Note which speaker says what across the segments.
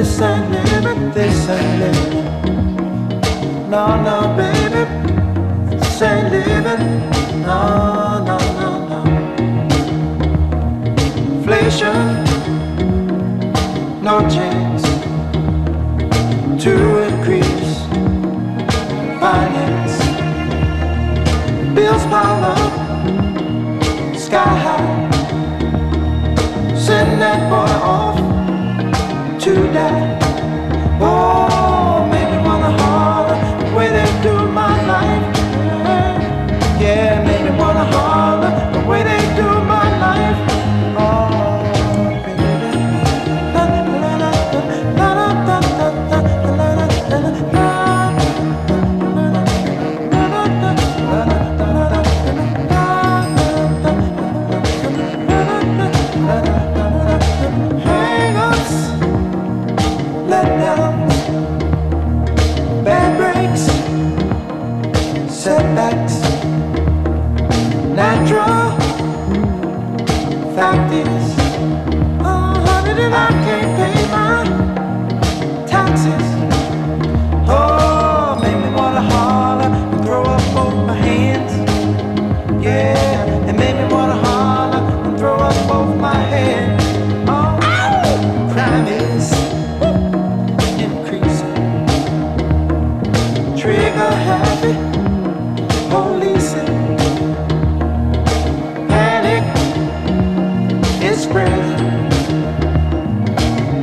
Speaker 1: this ain't this ain't. No, no, baby, this ain't living. No, no, no, no. Inflation, no chance to increase finance. Bills pile up, sky high. Send that boy to die. Bad breaks, setbacks. breath.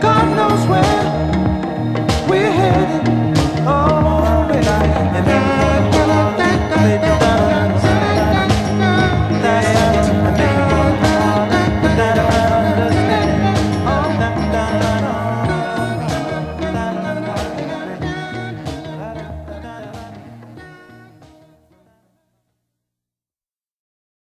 Speaker 1: God knows where we're headed.